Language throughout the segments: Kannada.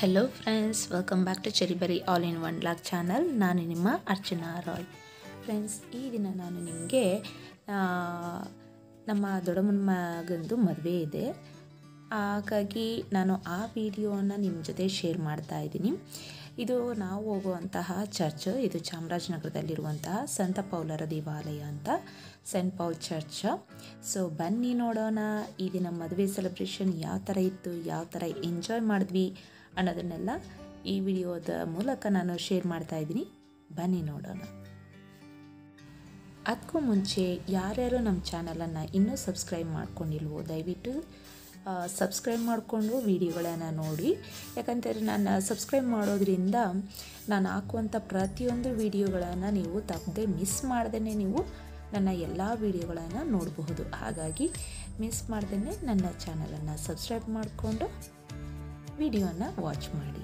Hello friends welcome back to Cherryberry all in one lock channel ನಾನು ನಿಮ್ಮ ಅರ್ಚನಾ ರಾಯ್. ಫ್ರೆಂಡ್ಸ್ ಈ ದಿನ ನಾನು ನಿಮಗೆ ನಮ್ಮ ದೊಡ್ಡಮ್ಮನ ಮಗಂದು ಮದುವೆ ಇದೆ. ಹಾಗಾಗಿ ನಾನು ಆ ವಿಡಿಯೋನ ನಿಮ್ಮ ಜೊತೆ ಶೇರ್ ಮಾಡ್ತಾ ಇದ್ದೀನಿ. ಇದು ನಾವು ಹೋಗುವಂತಹ ಚರ್ಚ್ ಇದು ಚಾಮರಾಜನಗರದಲ್ಲಿರುವಂತಹ ಸಂತ ಪೌಲರ ದೇವಾಲಯ ಅಂತ ಸೆಂಟ್ ಪೌಲ್ ಚರ್ಚ್ ಸೊ ಬನ್ನಿ ನೋಡೋಣ ಈ ದಿನ ಮದುವೆ ಸೆಲೆಬ್ರೇಷನ್ ಯಾವ ಥರ ಇತ್ತು, ಯಾವ ಥರ ಎಂಜಾಯ್ ಮಾಡಿದ್ವಿ ಅನ್ನೋದನ್ನೆಲ್ಲ ಈ ವಿಡಿಯೋದ ಮೂಲಕ ನಾನು ಶೇರ್ ಮಾಡ್ತಾ ಇದ್ದೀನಿ. ಬನ್ನಿ ನೋಡೋಣ. ಅದಕ್ಕೂ ಮುಂಚೆ ಯಾರ್ಯಾರು ನಮ್ಮ ಚಾನಲನ್ನು ಇನ್ನೂ ಸಬ್ಸ್ಕ್ರೈಬ್ ಮಾಡ್ಕೊಂಡಿಲ್ವೋ ದಯವಿಟ್ಟು ಸಬ್ಸ್ಕ್ರೈಬ್ ಮಾಡಿಕೊಂಡು ವಿಡಿಯೋಗಳನ್ನು ನೋಡಿ. ಯಾಕಂತಂದರೆ ನಾನು ಸಬ್ಸ್ಕ್ರೈಬ್ ಮಾಡೋದ್ರಿಂದ ನಾನು ಹಾಕುವಂಥ ಪ್ರತಿಯೊಂದು ವಿಡಿಯೋಗಳನ್ನು ನೀವು ತಪ್ಪದೆ ಮಿಸ್ ಮಾಡ್ದೇ ನೀವು ನನ್ನ ಎಲ್ಲ ವಿಡಿಯೋಗಳನ್ನು ನೋಡಬಹುದು. ಹಾಗಾಗಿ ಮಿಸ್ ಮಾಡ್ದೇ ನನ್ನ ಚಾನಲನ್ನು ಸಬ್ಸ್ಕ್ರೈಬ್ ಮಾಡಿಕೊಂಡು ವಿಡಿಯೋನ ವಾಚ್ ಮಾಡಿ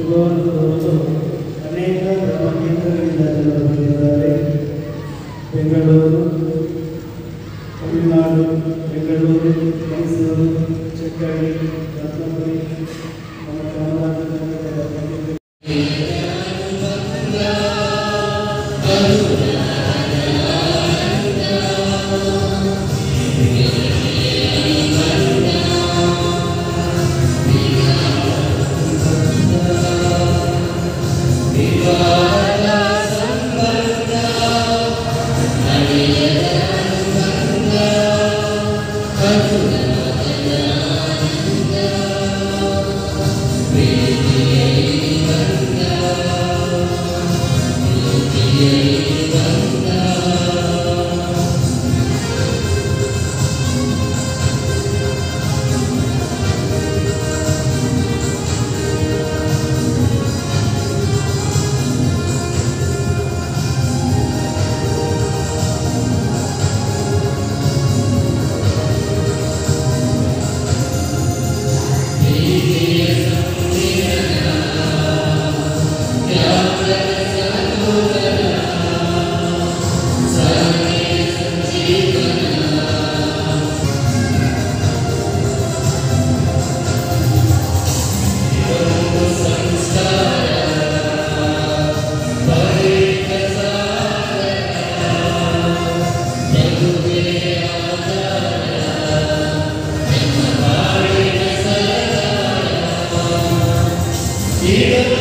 ಶುಭವನ್ನು ಕೋರಲು ಅನೇಕ ಧರ್ಮ ಕೇಂದ್ರಗಳಿಂದ ಜನರು ಬಂದಿದ್ದಾರೆ ಬೆಂಗಳೂರು ತಮಿಳುನಾಡು ಬೆಂಗಳೂರು ಮೈಸೂರು ಚಿಕ್ಕಳ್ಳಿ ರತ್ನಪುರಿ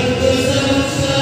Make the